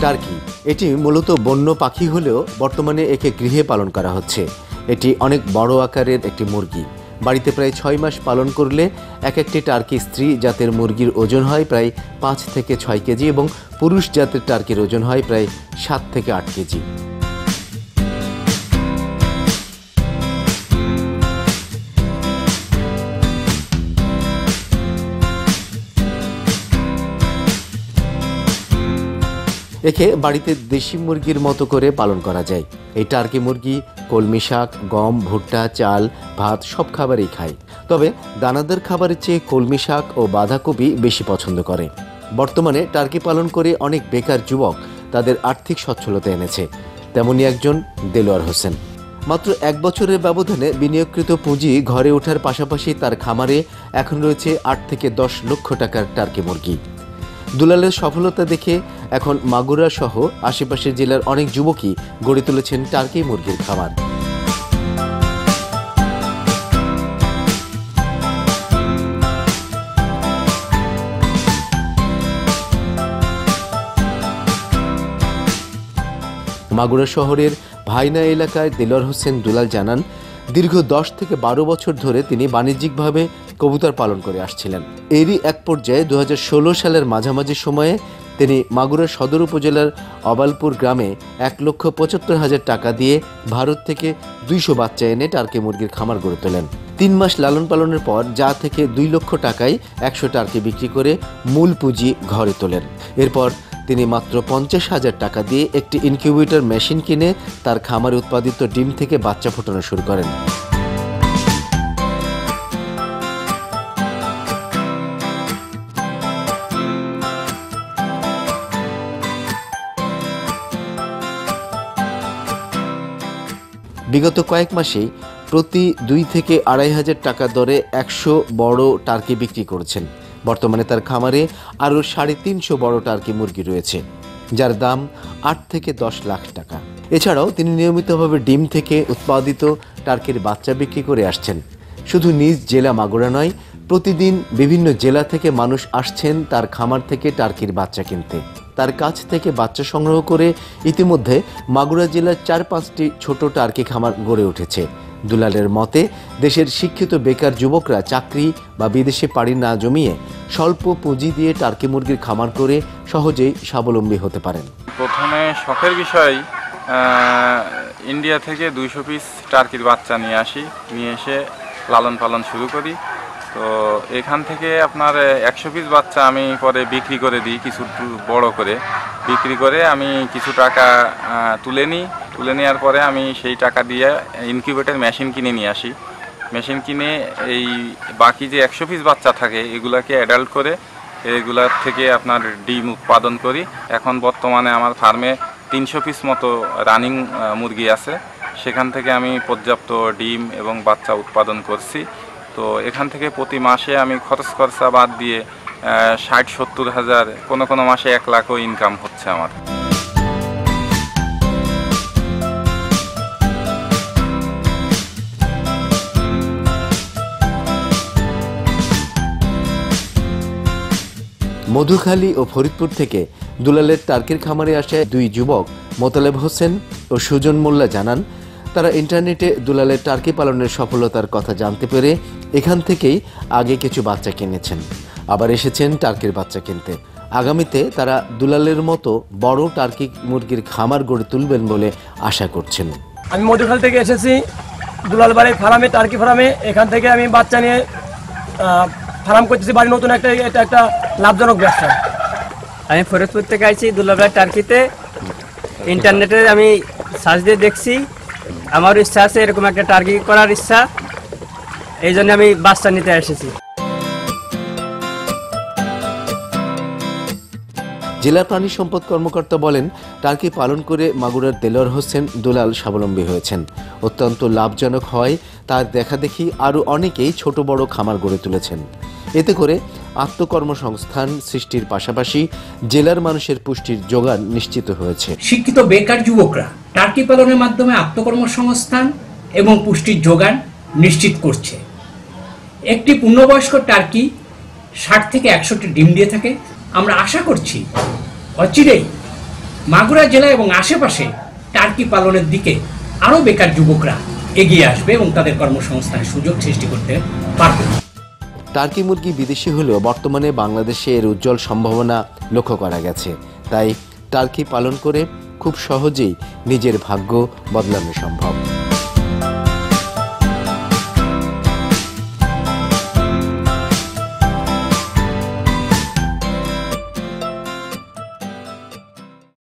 Turkey. এটি মূলত বন্য পাখি হলেও বর্তমানে একে গৃহে পালন করা হচ্ছে। এটি অনেক বড় আকারের একটি মুরগি। বাড়িতে প্রায় ছয় মাস পালন করলে এক একটি টার্কি স্ত্রী জাতের মুরগির ওজন হয় প্রায় পাঁচ থেকে ছয় কেজি এবং পুরুষ জাতের টার্কির ওজন হয় প্রায় সাত থেকে আট কেজি। একে বাড়িতে দেশি মুরগির মতো করে পালন করা যায়। এই টার্কি মুরগি, কলমি শাক, গম, ভুট্টা, চাল, ভাত সব খাবারই খায়। তবে দানাদার খাবারের চেয়ে কলমি শাক ও বাঁধাকপি বেশি পছন্দ করে। বর্তমানে টার্কি পালন করে অনেক বেকার যুবক তাদের আর্থিক সচ্ছলতা এনেছে। তেমনই একজন দেলোয়ার হোসেন। মাত্র এক বছরের ব্যবধানে বিনিয়োগকৃত পুঁজি ঘরে ওঠার পাশাপাশি তার খামারে এখন রয়েছে আট থেকে দশ লক্ষ টাকার টার্কি মুরগি। দুলালের সফলতা দেখে এখন মাগুরা সহ আশেপাশের জেলার অনেক যুবকই গড়ে তুলেছেন টার্কি মুরগির খামার। মাগুরা শহরের ভাইনা এলাকায় দেলোয়ার হোসেন দুলাল জানান, দীর্ঘ দশ থেকে বারো বছর ধরে তিনি বাণিজ্যিকভাবে কবুতর পালন করে আসছিলেন। এরই এক পর্যায়ে দু হাজার ষোলো সালের মাঝামাঝি সময়ে তিনি মাগুরা সদর উপজেলার অবালপুর গ্রামে এক লক্ষ পঁচাত্তর হাজার টাকা দিয়ে ভারত থেকে দুইশো বাচ্চা এনে টার্কি মুরগির খামার গড়ে তোলেন। তিন মাস লালন পালনের পর যা থেকে দুই লক্ষ টাকায় একশো টার্কি বিক্রি করে মূল পুঁজি ঘরে তোলেন। এরপর তিনি মাত্র পঞ্চাশ হাজার টাকা দিয়ে একটি ইনকিউবেটর মেশিন কিনে তার খামারে উৎপাদিত ডিম থেকে বাচ্চা ফোটানো শুরু করেন। বিগত কয়েক মাসেই প্রতি দুই থেকে আড়াই হাজার টাকা দরে একশো বড় টার্কি বিক্রি করেছেন। বর্তমানে তার খামারে আরও সাড়ে তিনশো বড় টার্কি মুরগি রয়েছে, যার দাম আট থেকে দশ লাখ টাকা। এছাড়াও তিনি নিয়মিতভাবে ডিম থেকে উৎপাদিত টার্কির বাচ্চা বিক্রি করে আসছেন। শুধু নিজ জেলা মাগুরা নয় প্রতিদিন বিভিন্ন জেলা থেকে মানুষ আসছেন তার খামার থেকে টার্কির বাচ্চা কিনতে। তার কাছ থেকে বাচ্চা সংগ্রহ করে ইতিমধ্যে মাগুরা জেলার চার পাঁচটি ছোট টার্কি খামার গড়ে উঠেছে। দুলালের মতে, দেশের শিক্ষিত বেকার যুবকরা চাকরি বা বিদেশে পাড়ি না জমিয়ে স্বল্প পুঁজি দিয়ে টার্কি মুরগির খামার করে সহজেই স্বাবলম্বী হতে পারেন। প্রথমে শখের বিষয় ইন্ডিয়া থেকে দুইশো পিস টার্কির বাচ্চা নিয়ে আসি, নিয়ে এসে লালন পালন শুরু করি। তো এখান থেকে আপনার একশো পিস বাচ্চা আমি পরে বিক্রি করে দিই, কিছু বড় করে। বিক্রি করে আমি কিছু টাকা তুলে নিই। তুলে নেওয়ার পরে আমি সেই টাকা দিয়ে ইনকিউবেটর মেশিন কিনে নিয়ে আসি। মেশিন কিনে এই বাকি যে একশো পিস বাচ্চা থাকে, এগুলাকে অ্যাডাল্ট করে, এগুলার থেকে আপনার ডিম উৎপাদন করি। এখন বর্তমানে আমার ফার্মে তিনশো পিস মতো রানিং মুরগি আছে। সেখান থেকে আমি পর্যাপ্ত ডিম এবং বাচ্চা উৎপাদন করছি। তো এখান থেকে প্রতি মাসে আমি খরচ খরচা বাদ দিয়ে ষাট, সত্তর হাজার কোনো কোনো মাসে এক লাখও ইনকাম হচ্ছে আমার। মধুখালী ও ফরিদপুর থেকে দুলালের টার্কির খামারে আসে দুই যুবক, মোতালেব হোসেন ও সুজন মোল্লা জানান তারা ইন্টারনেটে দুলালের টার্কি পালনের সফলতার কথা জানতে পেরে এখান থেকেই আগে কিছু বাচ্চা কিনেছেন। আবার এসেছেন টার্কির বাচ্চা কিনতে। আগামীতে তারা দুলালের মতো বড় টার্কি মুরগির খামার গড়ে তুলবেন বলে আশা করছেন। আমি মধুখাল থেকে এসেছি দুলাল বাড়ির ফার্মে টার্কি ফার্মে। এখান থেকে আমি বাচ্চা নিয়ে ফার্ম করতেছি বাড়ি নতুন একটা এটা একটা লাভজনক ব্যবসা। আমি ফরিদপুর থেকে আইছি দুলাভাই টার্কিতে। ইন্টারনেটে আমি সার্চ দিয়ে দেখছি। আমার ইচ্ছা আছে এরকম একটা টার্কি করার ইচ্ছা। এই জন্য আমি বাচ্চা নিতে এসেছি। জেলা প্রাণী সম্পদ কর্মকর্তা বলেন টার্কি পালন করে মাগুরার দেলোয়ার হোসেন দুলাল স্বাবলম্বী হয়েছেন। অত্যন্ত লাভজনক হয় তার দেখাদেখি আরও অনেকেই ছোট বড় খামার গড়ে তুলেছেন। এতে করে আত্মকর্মসংস্থান সৃষ্টির পাশাপাশি জেলার মানুষের পুষ্টির যোগান নিশ্চিত হয়েছে। শিক্ষিত বেকার যুবকরা টার্কি পালনের মাধ্যমে আত্মকর্মসংস্থান এবং পুষ্টির যোগান নিশ্চিত করছে। একটি পূর্ণবয়স্ক টার্কি ষাট থেকে একশোটি ডিম দিয়ে থাকে। আমরা আশা করছি অচিরেই মাগুরা জেলা এবং আশেপাশে টার্কি পালনের দিকে আরও বেকার যুবকরা এগিয়ে আসবে এবং তাদের কর্মসংস্থানের সুযোগ সৃষ্টি করতে পারবে। টার্কি মুরগি বিদেশি হলেও বর্তমানে বাংলাদেশে এর উজ্জ্বল সম্ভাবনা লক্ষ্য করা গেছে। তাই টার্কি পালন করে খুব সহজেই নিজের ভাগ্য বদলানো সম্ভব।